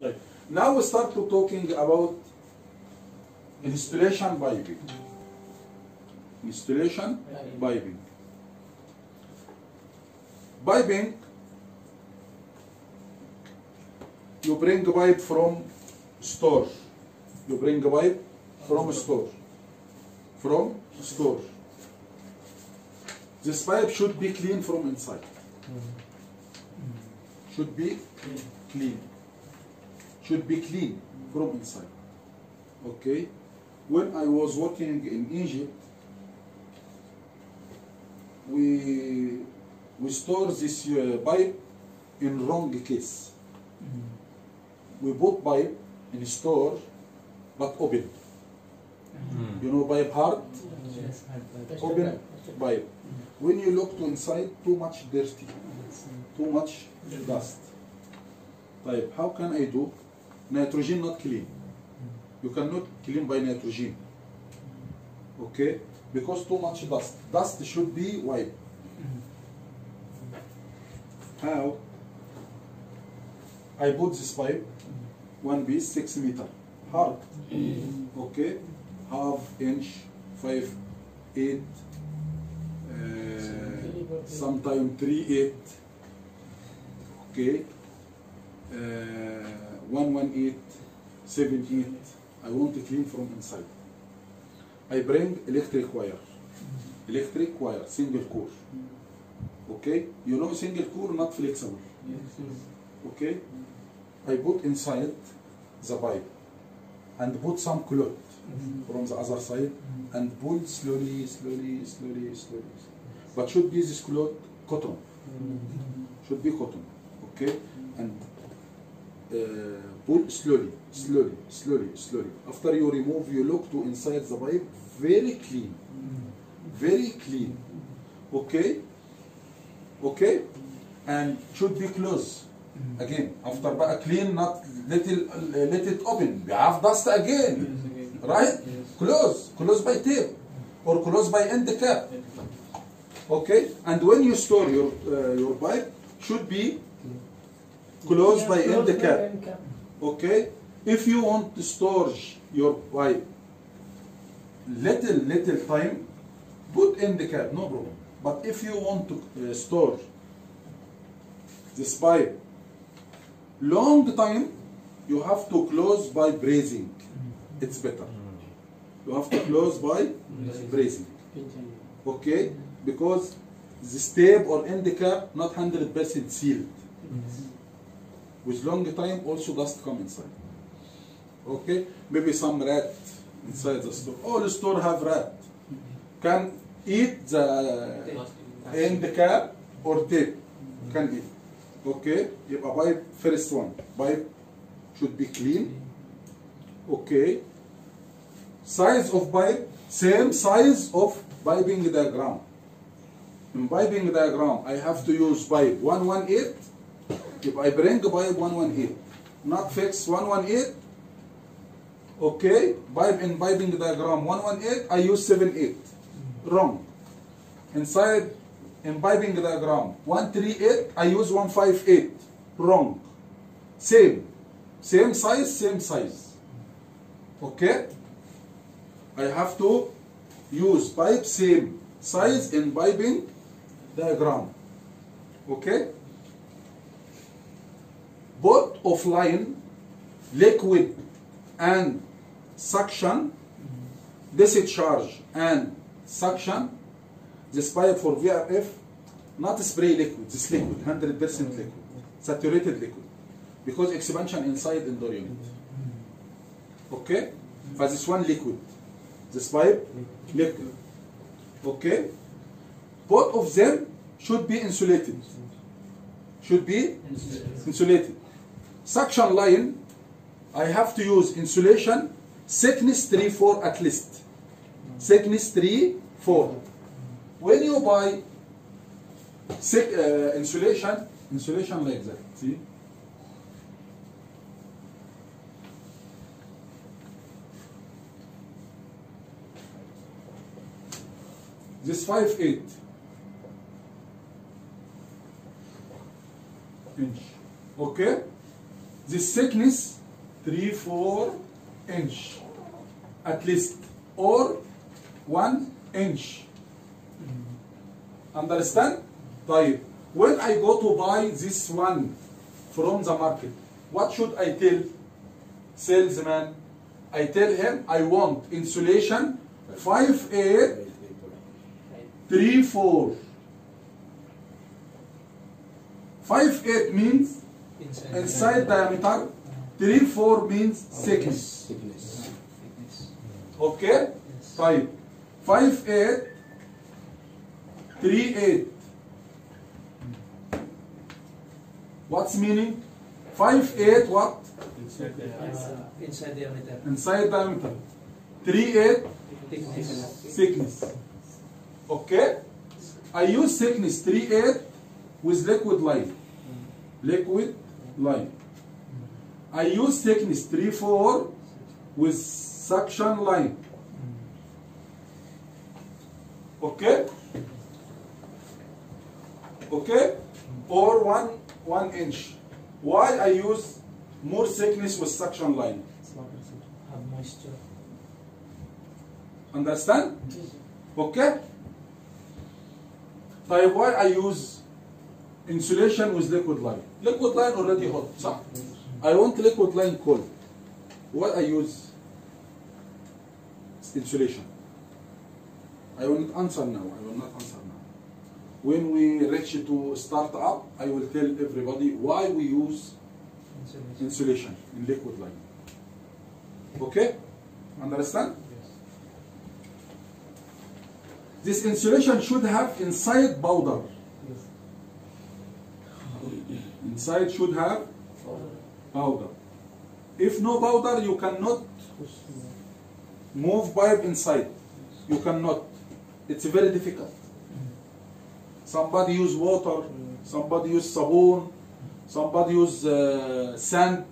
Right. Now we start to talking about installation piping. Installation piping. Piping, you bring a pipe from store. You bring a pipe from store. From store. This pipe should be clean from inside. Mm-hmm. Should be mm-hmm. clean. Should be clean from inside. Okay? When I was working in Egypt, we we store this uh, pipe in wrong case. We put pipe in store, but open. Mm. You know pipe hard, open pipe. When you look to inside, too much dirty, too much dust. Type, how can I do? Nitrogen not clean. You cannot clean by nitrogen. Okay? Because too much dust. Dust should be white. How? I put this pipe, one piece, six meter, hard. Okay? Half inch, five, eight, uh, sometime three, eight. Okay? Uh, one, one, eight, seven, eight. I want to clean from inside. I bring electric wire. Electric wire, single core. Okay? You know single core not flexible. Okay? I put inside the pipe and put some cloth from the other side and pull slowly, slowly, slowly, slowly. But should be this cloth cotton. Should be cotton. Okay? And uh, pull slowly, slowly, slowly, slowly. After you remove, you look to inside the pipe, very clean, very clean. Okay, okay, and should be closed. Again, after بقى clean, not let it, let it open. have dust again, right? Close, close by tape, or close by end cap. Okay, and when you store your uh, your pipe, should be closed by end cap. Okay? If you want to store your pipe little, little time, put in the cap, no problem. But if you want to uh, store this pipe long time, you have to close by brazing. It's better. You have to close by brazing. Okay? Because the tape or end cap not 100% sealed With long time also dust come inside. Okay? Maybe some rat inside the store. All store have rat. Can eat the end cap or tape. Can eat. Okay? يبقى pipe first one. Pipe should be clean. Okay? Size of pipe, same size of piping diagram. In piping diagram, I have to use pipe 118 if I bring pipe 118, not fix 118, okay, pipe in piping diagram 118, I use 78. Wrong. Inside in piping diagram 138, I use 158. Wrong. Same. Same size, same size. Okay? I have to use pipe same size in piping diagram. Okay? Both offline, liquid and suction, discharge and suction, this pipe for VRF, not spray liquid, this liquid, 100% liquid, saturated liquid, because expansion inside indoor unit. Okay? For this one liquid, this pipe, liquid. Okay? Both of them should be insulated. Should be insulated suction line, I have to use insulation thickness 3 4 at least. Thickness 3 4. When you buy thick, uh, insulation, insulation like that, see? This 5 8 inch. Okay? this thickness 3 4 inch at least or 1 inch understand طيب when I go to buy this one from the market what should I tell salesman I tell him I want insulation 5 8 3 4 5 8 means inside diameter 3 4 means thickness. Okay? 5 5 8 3 8 what's meaning? 5 8 what? Inside diameter. Inside diameter, inside diameter. 3 8 thickness. thickness okay? I use thickness 3 8 with liquid line liquid line. I use thickness 3, 4 with suction line. Okay? Okay? Or 1, one inch. Why I use more thickness with suction line? Understand? Okay? By why I use insulation with liquid line liquid line already hot صح I want liquid line cold. Why I use insulation. I will not answer now. I will not answer now. When we reach to start up I will tell everybody why we use Insulation. insulation in liquid line okay? Understand? Yes. This insulation should have inside powder. Yes. Inside should have powder. If no powder, you cannot move pipe inside. You cannot. It's very difficult. Somebody use water, somebody use sabun, somebody use uh, sand,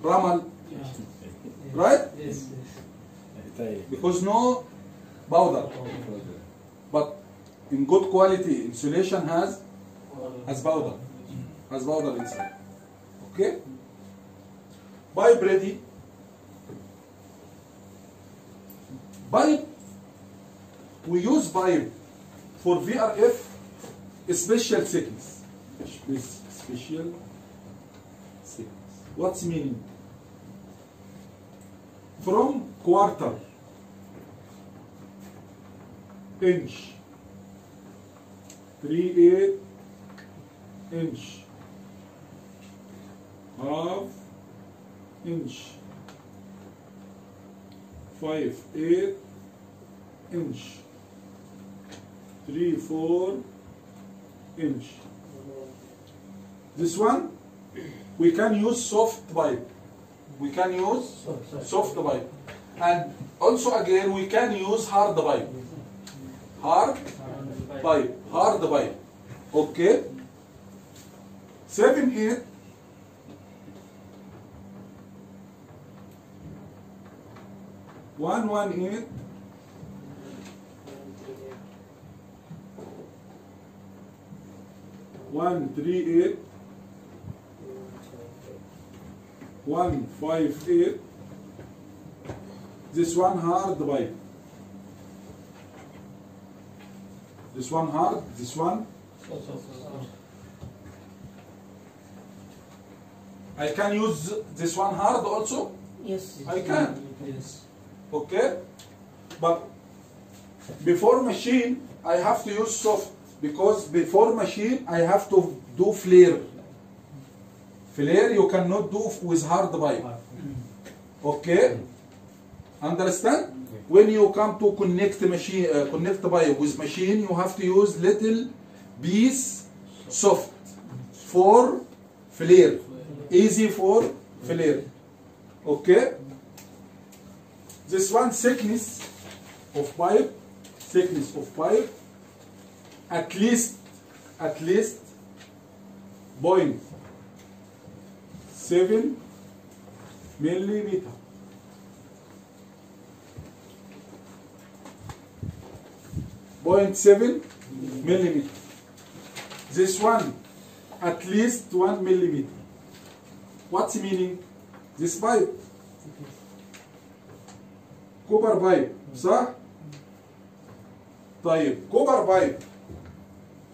ramal, right? Because no powder. But in good quality, insulation has has powder, has powder inside. Okay? Pipe ready. Pipe, we use pipe for VRF special. Spe- Special thickness. What's meaning? From quarter inch, three eight inch, half inch, five eight inch, three four inch. This one we can use soft pipe. We can use soft pipe, and also again we can use hard pipe. Hard pipe, hard pipe. Okay. Seven eight. One one eight. One three eight. One five eight. This one hard by This one hard. This one I can use this one hard also. Yes. I can. Yes. Okay? But before machine, I have to use soft because before machine, I have to do flare. Flare you cannot do with hard pipe. Okay? Understand? When you come to connect machine, uh, connect pipe with machine, you have to use little piece soft for flare. Easy for flare. Okay? This one thickness of pipe, thickness of pipe, at least, at least point seven millimeter. Point seven millimeter. This one at least one millimeter. what's meaning this pipe كوبر بايب صح طيب كوبر بايب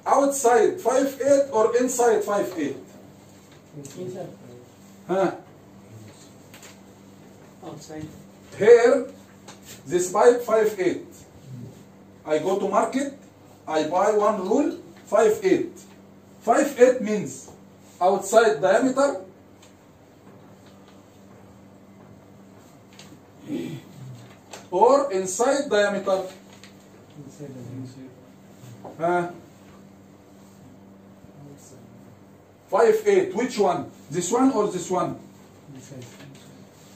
outside 5.8 or inside 5.8 Inside. ها Outside. here this pipe 5.8 I go to market I buy one roll 5.8 5.8 means outside diameter or inside diameter Inside the inside. ها 5.8 which one this one or this one Inside.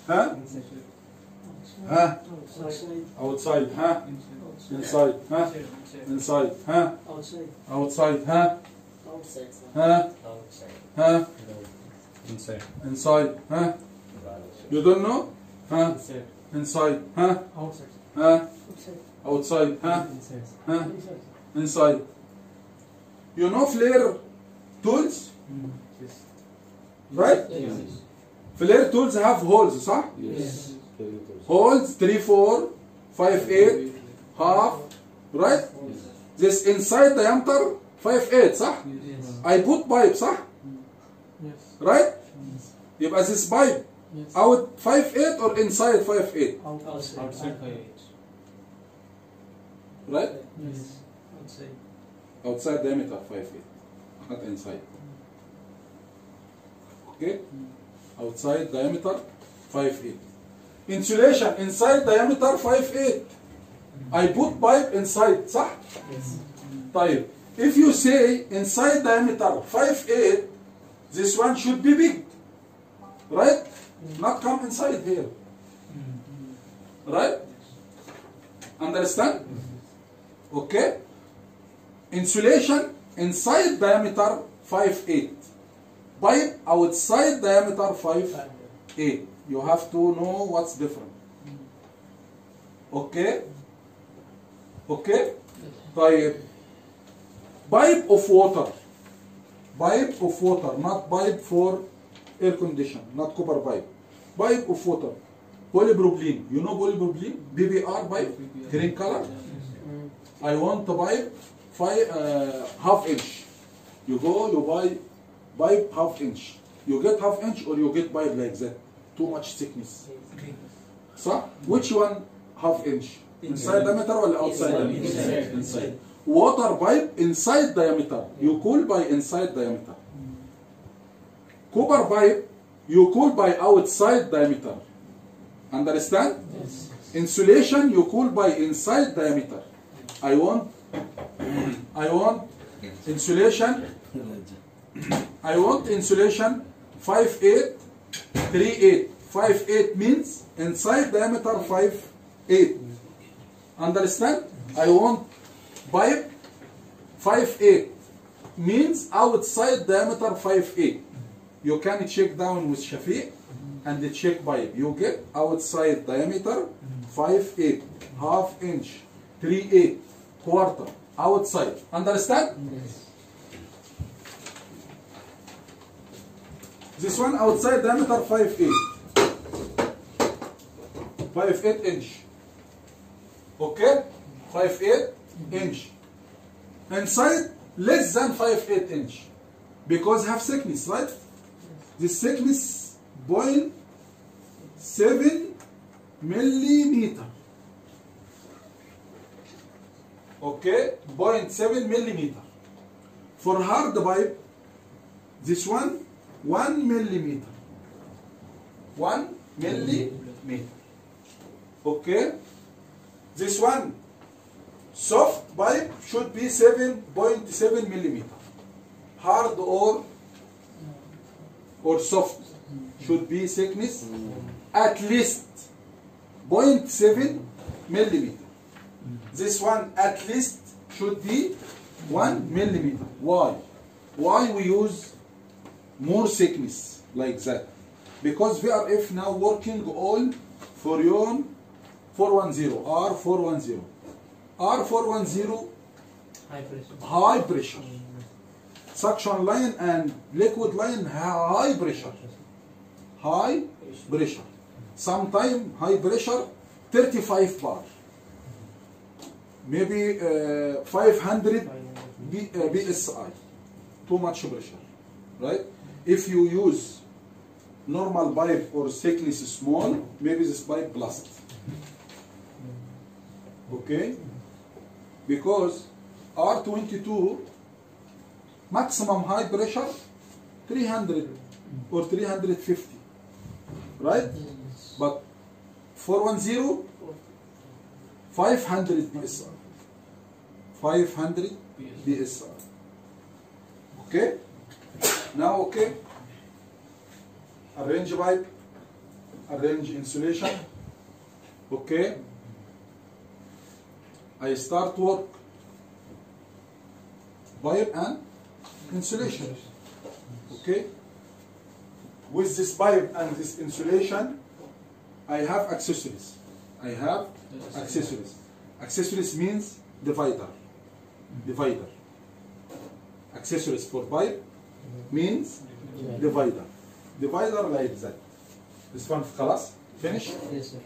ها Inside. ها Outside. outside ها Inside. inside ها inside ها Outside. outside ها Outside. ها ها Inside. inside ها you don't know ها Inside. inside ها Outside. ها Outside. outside ها Inside. ها Inside. inside you know flare tools Mm. Yes. right Yes. flare tools have holes صح Yes. Very good. holes 3 4 5 8 half right this inside diameter 5 8 صح Yes. I put pipe صح Yes. right Yes. يبقى this pipe Yes. out 5 8 or inside 5 8 Out- Outside. Outside. right Yes. Outside. outside diameter 5 8 not inside okay outside diameter 5 8 insulation inside diameter 5 8 I put pipe inside صح Yes. طيب if you say inside diameter 5 8 this one should be big right not come inside here. Right? Understand? Okay? Insulation inside diameter 5.8. Pipe outside diameter 5.8. You have to know what's different. Okay? Okay? Pipe. Pipe of water. Pipe of water, not pipe for air condition not copper pipe pipe of water polypropylene you know polypropylene BBR pipe green color I want to buy five uh, half inch you go you buy pipe half inch you get half inch or you get pipe like that too much thickness صح which one half inch inside diameter ولا outside diameter Inside. inside water pipe inside diameter you cool by inside diameter copper pipe you cool by outside diameter. Understand? Yes. insulation you cool by inside diameter. I want I want insulation. I want insulation 5 8 3 8 5 8 means inside diameter 5 8 understand? I want pipe 5 8 means outside diameter 5 8 you can check down with Shafiq and check pipe you get outside diameter 5 8 half inch 3 8 quarter outside understand Yes. This one outside diameter 5 8. 5 8 inch. Okay? 5 8 inch. Inside less than 5 8 inch. Because have thickness, right? This thickness point 7 millimeter. Okay? Point 7 millimeter. For hard pipe, this one 1 millimeter. 1 millimeter. Okay? This one, soft pipe should be 7.7 millimeter. Hard or or soft should be thickness at least 0.7 millimeter. This one at least should be 1 millimeter. Why? Why we use more thickness like that? Because VRF now working all for your 410, R410. R410 High pressure. high pressure. Mm. Suction line and liquid line high pressure. high pressure. Sometime high pressure 35 bar. Maybe uh, 500 B, uh, too much pressure right? If you use normal pipe or thickness small maybe this pipe blast okay? Because R22 maximum high pressure 300 or 350 right? But 410 500 psi 500 psi okay? Now okay? Arrange pipe arrange insulation. Okay? I start work. Pipe and insulation okay with this pipe and this insulation I have accessories I have accessories accessories means divider divider accessories for pipe means divider divider like that this one خلاص finish Yes, sir.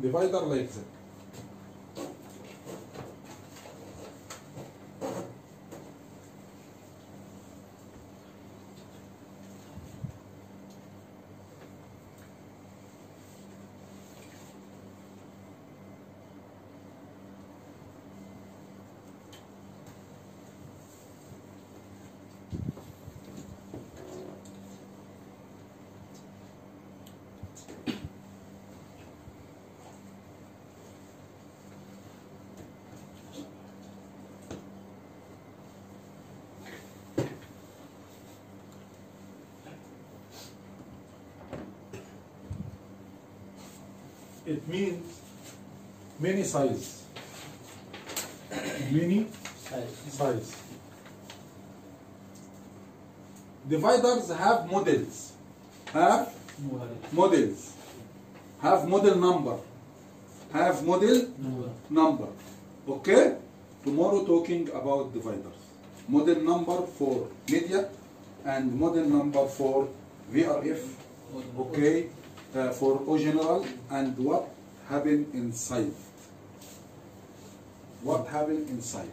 Divider like that it means many size. Many size. Dividers have models. Have models. Have model number. Have model number. okay? Tomorrow talking about dividers. Model number for Midea and model number for vrf okay uh, for O general and what happened inside what happened inside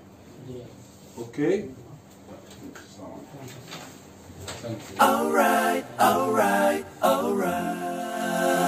Yeah. okay thank you Alright, alright, alright. Okay.